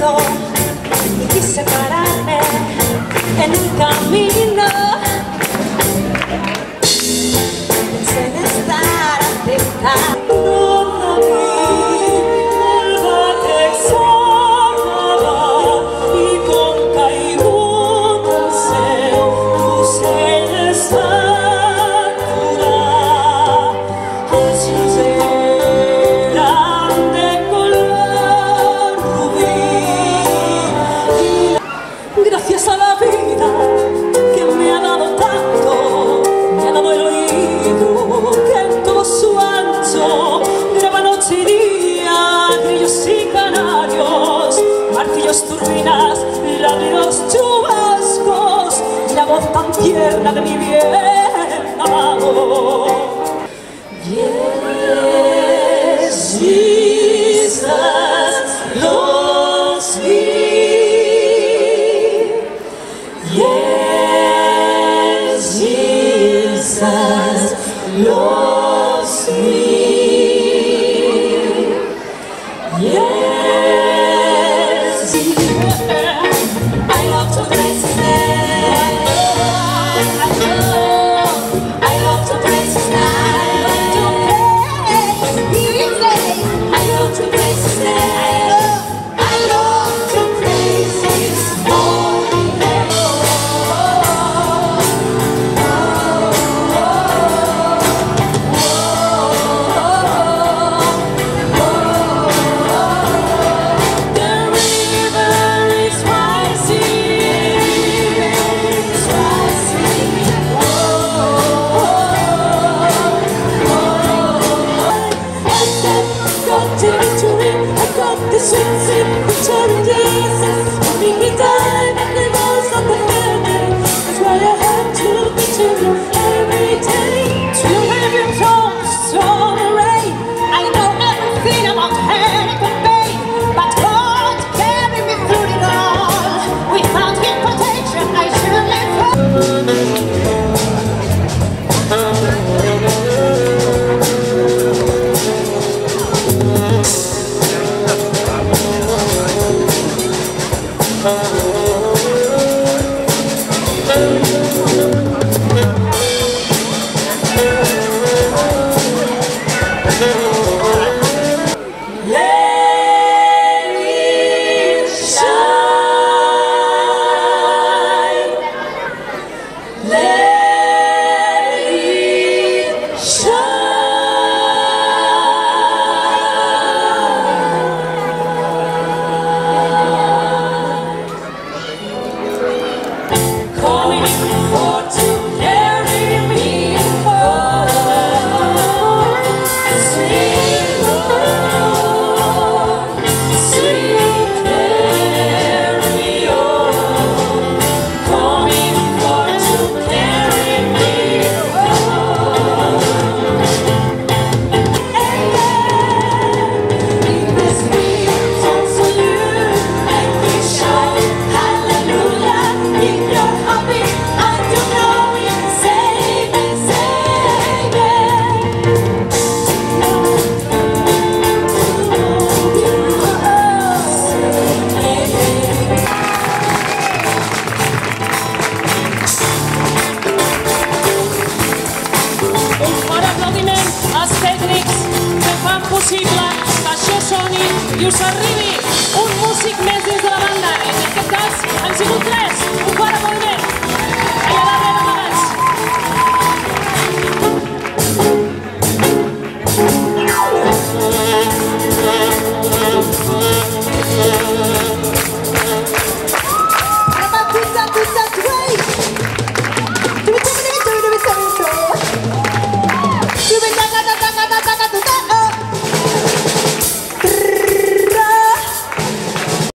y quise pararme en un camino. tierna de mi bien. Yes, Jesus, los días. Let els tècnics que fan possible que això soni i us arribi un músic més des de la banda. En aquest cas han sigut tres, ho para molt bé. Allà darrere pagats.